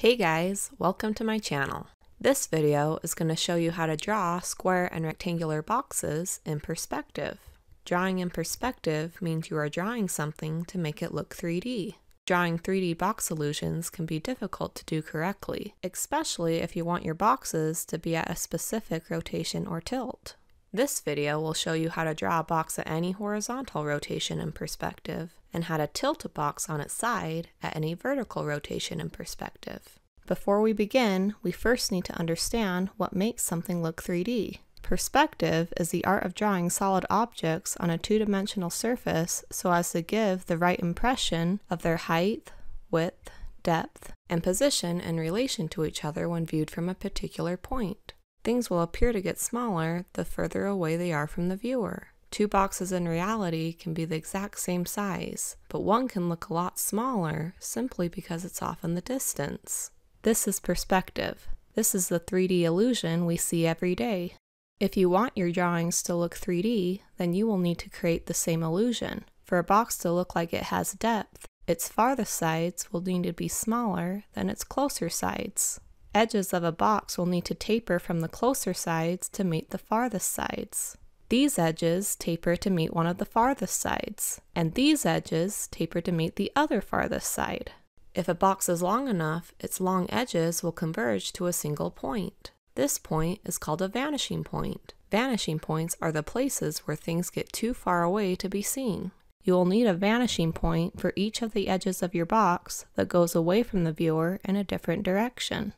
Hey guys, welcome to my channel. This video is going to show you how to draw square and rectangular boxes in perspective. Drawing in perspective means you are drawing something to make it look 3D. Drawing 3D box illusions can be difficult to do correctly, especially if you want your boxes to be at a specific rotation or tilt. This video will show you how to draw a box at any horizontal rotation in perspective, and how to tilt a box on its side at any vertical rotation in perspective. Before we begin, we first need to understand what makes something look 3D. Perspective is the art of drawing solid objects on a two-dimensional surface so as to give the right impression of their height, width, depth, and position in relation to each other when viewed from a particular point. Things will appear to get smaller the further away they are from the viewer. Two boxes in reality can be the exact same size, but one can look a lot smaller simply because it's off in the distance. This is perspective. This is the 3D illusion we see every day. If you want your drawings to look 3D, then you will need to create the same illusion. For a box to look like it has depth, its farthest sides will need to be smaller than its closer sides. Edges of a box will need to taper from the closer sides to meet the farthest sides. These edges taper to meet one of the farthest sides, and these edges taper to meet the other farthest side. If a box is long enough, its long edges will converge to a single point. This point is called a vanishing point. Vanishing points are the places where things get too far away to be seen. You will need a vanishing point for each of the edges of your box that goes away from the viewer in a different direction.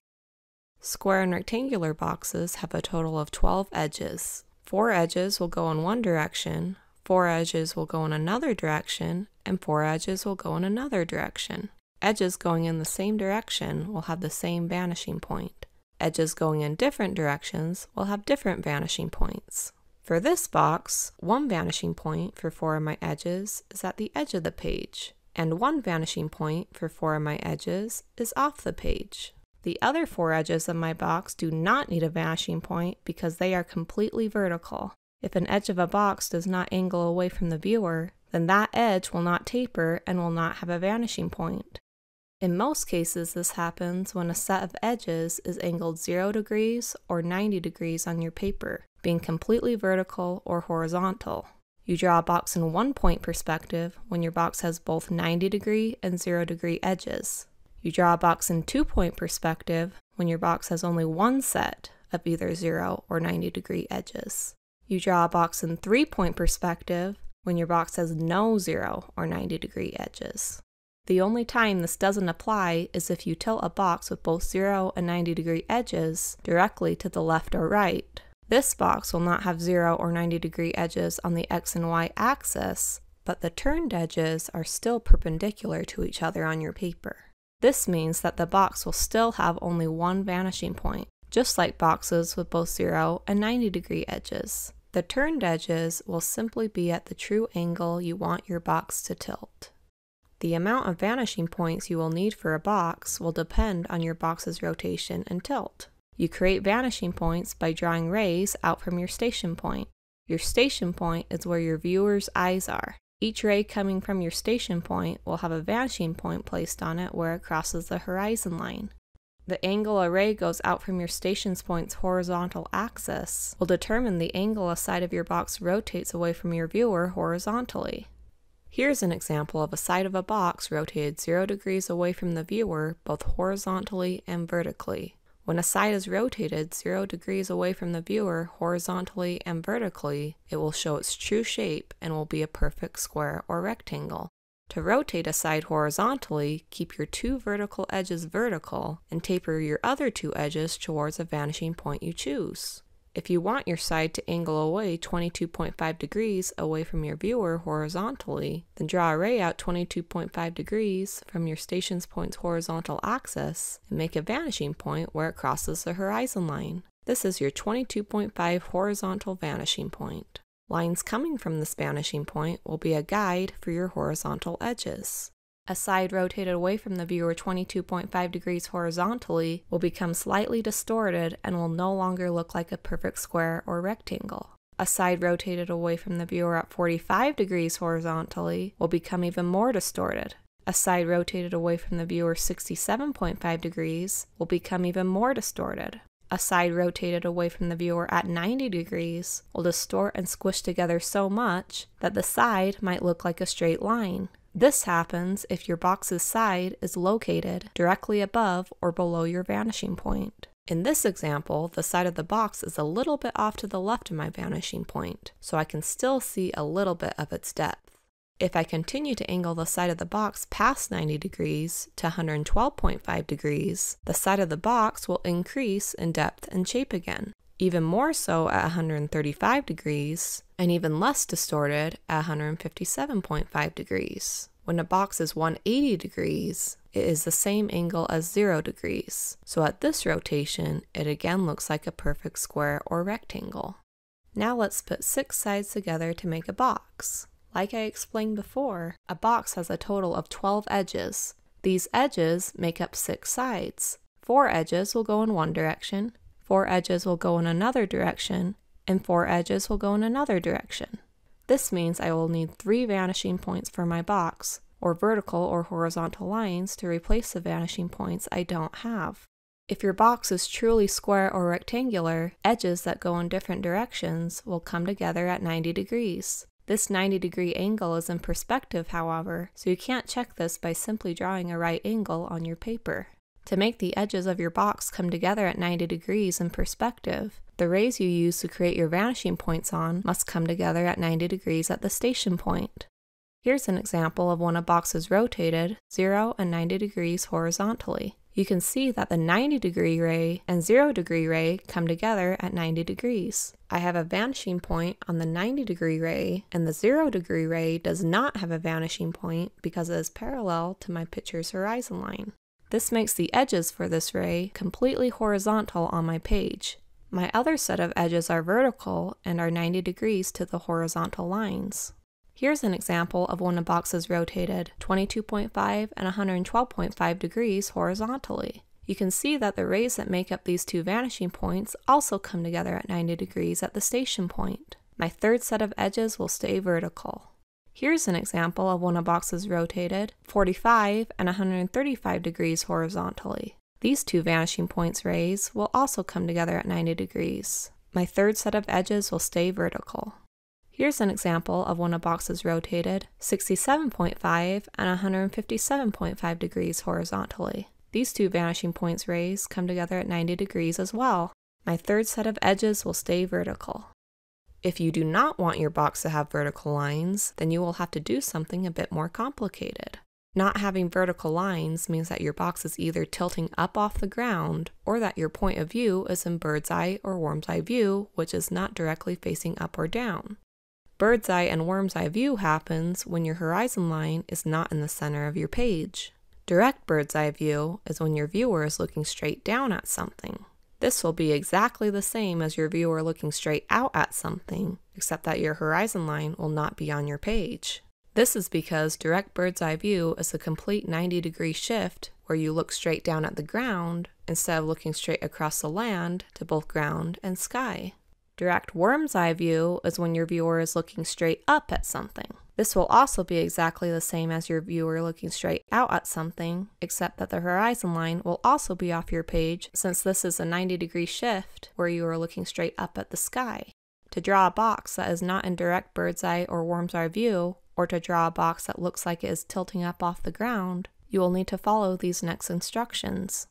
Square and rectangular boxes have a total of 12 edges. Four edges will go in one direction, four edges will go in another direction, and four edges will go in another direction. Edges going in the same direction will have the same vanishing point. Edges going in different directions will have different vanishing points. For this box, one vanishing point for four of my edges is at the edge of the page, and one vanishing point for four of my edges is off the page. The other four edges of my box do not need a vanishing point because they are completely vertical. If an edge of a box does not angle away from the viewer, then that edge will not taper and will not have a vanishing point. In most cases, this happens when a set of edges is angled 0 degrees or 90 degrees on your paper, being completely vertical or horizontal. You draw a box in one point perspective when your box has both 90 degree and 0 degree edges. You draw a box in two point perspective when your box has only one set of either 0 or 90 degree edges. You draw a box in three point perspective when your box has no 0 or 90 degree edges. The only time this doesn't apply is if you tilt a box with both 0 and 90 degree edges directly to the left or right. This box will not have 0 or 90 degree edges on the x and y axis, but the turned edges are still perpendicular to each other on your paper. This means that the box will still have only one vanishing point, just like boxes with both 0 and 90 degree edges. The turned edges will simply be at the true angle you want your box to tilt. The amount of vanishing points you will need for a box will depend on your box's rotation and tilt. You create vanishing points by drawing rays out from your station point. Your station point is where your viewer's eyes are. Each ray coming from your station point will have a vanishing point placed on it where it crosses the horizon line. The angle a ray goes out from your station's point's horizontal axis will determine the angle a side of your box rotates away from your viewer horizontally. Here's an example of a side of a box rotated 0 degrees away from the viewer both horizontally and vertically. When a side is rotated 0 degrees away from the viewer horizontally and vertically, it will show its true shape and will be a perfect square or rectangle. To rotate a side horizontally, keep your two vertical edges vertical and taper your other two edges towards a vanishing point you choose. If you want your side to angle away 22.5 degrees away from your viewer horizontally, then draw a ray out 22.5 degrees from your station's point's horizontal axis and make a vanishing point where it crosses the horizon line. This is your 22.5 horizontal vanishing point. Lines coming from this vanishing point will be a guide for your horizontal edges. A side rotated away from the viewer 22.5 degrees horizontally will become slightly distorted and will no longer look like a perfect square or rectangle. A side rotated away from the viewer at 45 degrees horizontally will become even more distorted A side rotated away from the viewer 67.5 degrees will become even more distorted. A side rotated away from the viewer at 90 degrees will distort and squish together so much that the side might look like a straight line. This happens if your box's side is located directly above or below your vanishing point. In this example, the side of the box is a little bit off to the left of my vanishing point, so I can still see a little bit of its depth. If I continue to angle the side of the box past 90 degrees to 112.5 degrees, the side of the box will increase in depth and shape again, even more so at 135 degrees, and even less distorted at 157.5 degrees. When a box is 180 degrees, it is the same angle as 0 degrees, so at this rotation, it again looks like a perfect square or rectangle. Now let's put six sides together to make a box. Like I explained before, a box has a total of 12 edges. These edges make up six sides. Four edges will go in one direction, four edges will go in another direction, and four edges will go in another direction. This means I will need three vanishing points for my box, or vertical or horizontal lines to replace the vanishing points I don't have. If your box is truly square or rectangular, edges that go in different directions will come together at 90 degrees. This 90 degree angle is in perspective, however, so you can't check this by simply drawing a right angle on your paper. To make the edges of your box come together at 90 degrees in perspective, the rays you use to create your vanishing points on must come together at 90 degrees at the station point. Here's an example of when a box is rotated 0 and 90 degrees horizontally you can see that the 90 degree ray and 0 degree ray come together at 90 degrees. I have a vanishing point on the 90 degree ray and the 0 degree ray does not have a vanishing point because it is parallel to my picture's horizon line. This makes the edges for this ray completely horizontal on my page. My other set of edges are vertical and are 90 degrees to the horizontal lines. Here's an example of when a box is rotated 22.5 and 112.5 degrees horizontally. You can see that the rays that make up these two vanishing points also come together at 90 degrees at the station point. My third set of edges will stay vertical. Here's an example of when a box is rotated 45 and 135 degrees horizontally. These two vanishing points rays will also come together at 90 degrees. My third set of edges will stay vertical. Here's an example of when a box is rotated 67.5 and 157.5 degrees horizontally. These two vanishing points rays come together at 90 degrees as well. My third set of edges will stay vertical. If you do not want your box to have vertical lines, then you will have to do something a bit more complicated. Not having vertical lines means that your box is either tilting up off the ground or that your point of view is in bird's eye or worm's eye view, which is not directly facing up or down. Bird's eye and worm's eye view happens when your horizon line is not in the center of your page. Direct bird's eye view is when your viewer is looking straight down at something. This will be exactly the same as your viewer looking straight out at something, except that your horizon line will not be on your page. This is because direct bird's eye view is a complete 90 degree shift where you look straight down at the ground instead of looking straight across the land to both ground and sky. Direct worm's eye view is when your viewer is looking straight up at something. This will also be exactly the same as your viewer looking straight out at something, except that the horizon line will also be off your page since this is a 90 degree shift where you are looking straight up at the sky. To draw a box that is not in direct bird's eye or worm's eye view, or to draw a box that looks like it is tilting up off the ground, you will need to follow these next instructions.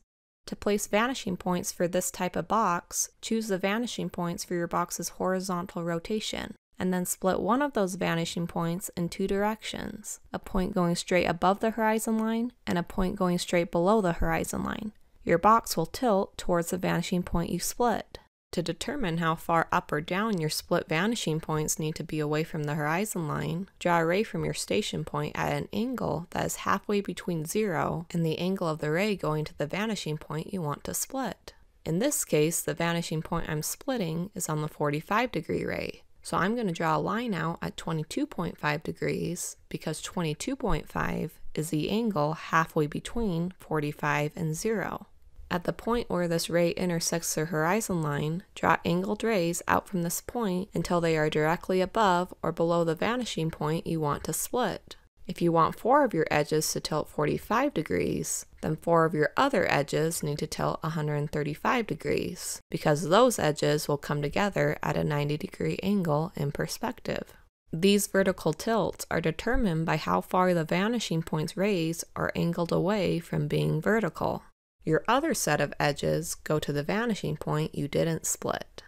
To place vanishing points for this type of box, choose the vanishing points for your box's horizontal rotation, and then split one of those vanishing points in two directions, a point going straight above the horizon line and a point going straight below the horizon line. Your box will tilt towards the vanishing point you split. To determine how far up or down your split vanishing points need to be away from the horizon line, draw a ray from your station point at an angle that is halfway between zero and the angle of the ray going to the vanishing point you want to split. In this case, the vanishing point I'm splitting is on the 45 degree ray, so I'm going to draw a line out at 22.5 degrees because 22.5 is the angle halfway between 45 and 0. At the point where this ray intersects the horizon line, draw angled rays out from this point until they are directly above or below the vanishing point you want to split. If you want four of your edges to tilt 45 degrees, then four of your other edges need to tilt 135 degrees, because those edges will come together at a 90 degree angle in perspective. These vertical tilts are determined by how far the vanishing point's rays are angled away from being vertical. Your other set of edges go to the vanishing point you didn't split.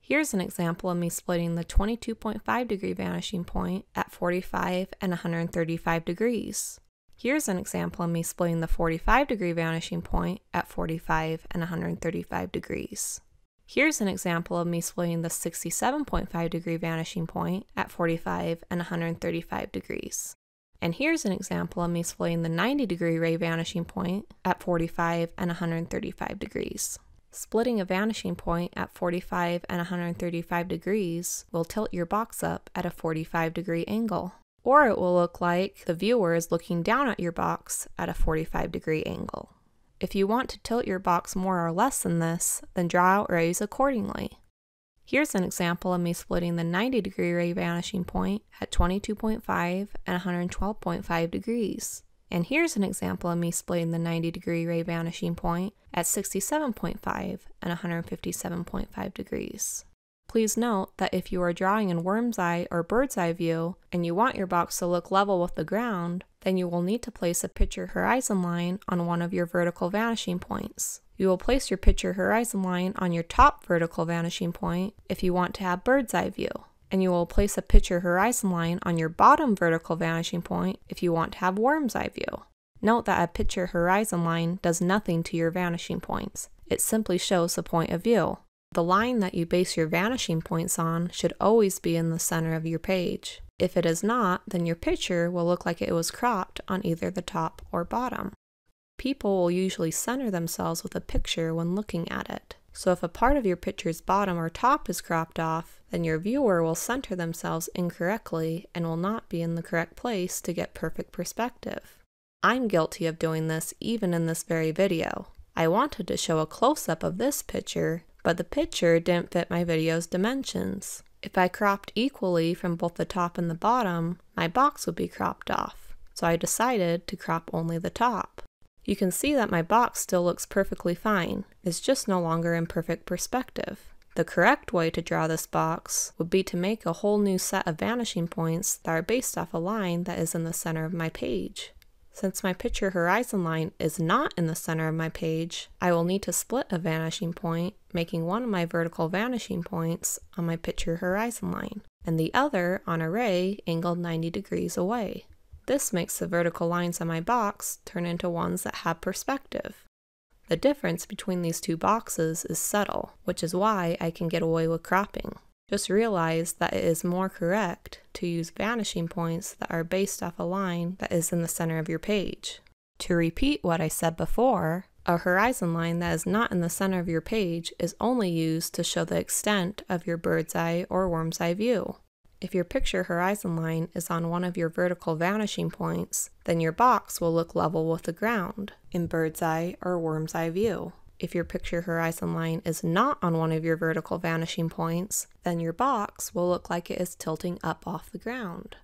Here's an example of me splitting the 22.5 degree vanishing point at 45 and 135 degrees. Here's an example of me splitting the 45 degree vanishing point at 45 and 135 degrees. Here's an example of me splitting the 67.5 degree vanishing point at 45 and 135 degrees. And here's an example of me splitting the 90 degree ray vanishing point at 45 and 135 degrees. Splitting a vanishing point at 45 and 135 degrees will tilt your box up at a 45 degree angle. Or it will look like the viewer is looking down at your box at a 45 degree angle. If you want to tilt your box more or less than this, then draw out rays accordingly. Here's an example of me splitting the 90 degree ray vanishing point at 22.5 and 112.5 degrees. And here's an example of me splitting the 90 degree ray vanishing point at 67.5 and 157.5 degrees. Please note that if you are drawing in worm's eye or bird's eye view and you want your box to look level with the ground, then you will need to place a picture horizon line on one of your vertical vanishing points. You will place your picture horizon line on your top vertical vanishing point if you want to have bird's eye view, and you will place a picture horizon line on your bottom vertical vanishing point if you want to have worm's eye view. Note that a picture horizon line does nothing to your vanishing points. It simply shows the point of view. The line that you base your vanishing points on should always be in the center of your page. If it is not, then your picture will look like it was cropped on either the top or bottom. People will usually center themselves with a picture when looking at it. So if a part of your picture's bottom or top is cropped off, then your viewer will center themselves incorrectly and will not be in the correct place to get perfect perspective. I'm guilty of doing this even in this very video. I wanted to show a close-up of this picture but the picture didn't fit my video's dimensions. If I cropped equally from both the top and the bottom, my box would be cropped off, so I decided to crop only the top. You can see that my box still looks perfectly fine, it's just no longer in perfect perspective. The correct way to draw this box would be to make a whole new set of vanishing points that are based off a line that is in the center of my page. Since my picture horizon line is not in the center of my page, I will need to split a vanishing point, making one of my vertical vanishing points on my picture horizon line, and the other on a ray angled 90 degrees away. This makes the vertical lines on my box turn into ones that have perspective. The difference between these two boxes is subtle, which is why I can get away with cropping. Just realize that it is more correct to use vanishing points that are based off a line that is in the center of your page. To repeat what I said before, a horizon line that is not in the center of your page is only used to show the extent of your bird's eye or worm's eye view. If your picture horizon line is on one of your vertical vanishing points, then your box will look level with the ground in bird's eye or worm's eye view. If your picture horizon line is not on one of your vertical vanishing points, then your box will look like it is tilting up off the ground.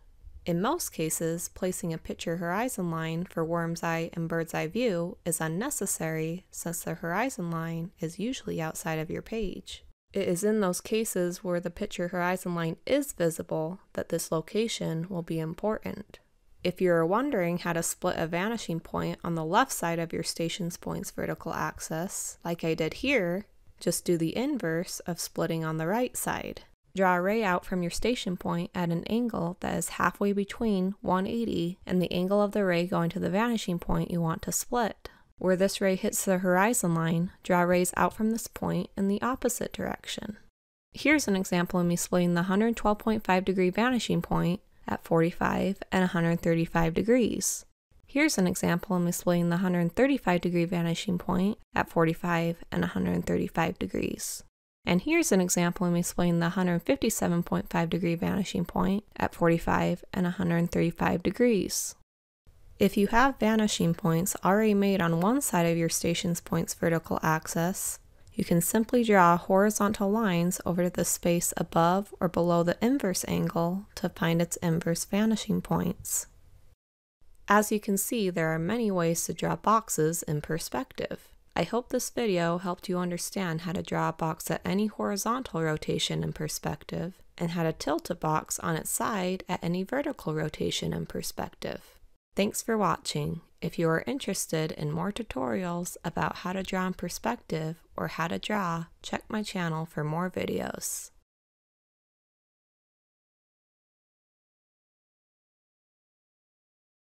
In most cases, placing a picture horizon line for worm's eye and bird's eye view is unnecessary since the horizon line is usually outside of your page. It is in those cases where the picture horizon line is visible that this location will be important. If you're wondering how to split a vanishing point on the left side of your station's point's vertical axis, like I did here, just do the inverse of splitting on the right side. Draw a ray out from your station point at an angle that is halfway between 180 and the angle of the ray going to the vanishing point you want to split. Where this ray hits the horizon line, draw rays out from this point in the opposite direction. Here's an example of me splitting the 112.5 degree vanishing point at 45 and 135 degrees. Here's an example me splitting the 135 degree vanishing point at 45 and 135 degrees. And here's an example me splitting the 157.5 degree vanishing point at 45 and 135 degrees. If you have vanishing points already made on one side of your station's point's vertical axis, you can simply draw horizontal lines over the space above or below the inverse angle to find its inverse vanishing points. As you can see, there are many ways to draw boxes in perspective. I hope this video helped you understand how to draw a box at any horizontal rotation in perspective and how to tilt a box on its side at any vertical rotation in perspective. Thanks for watching. If you are interested in more tutorials about how to draw in perspective or how to draw, check my channel for more videos.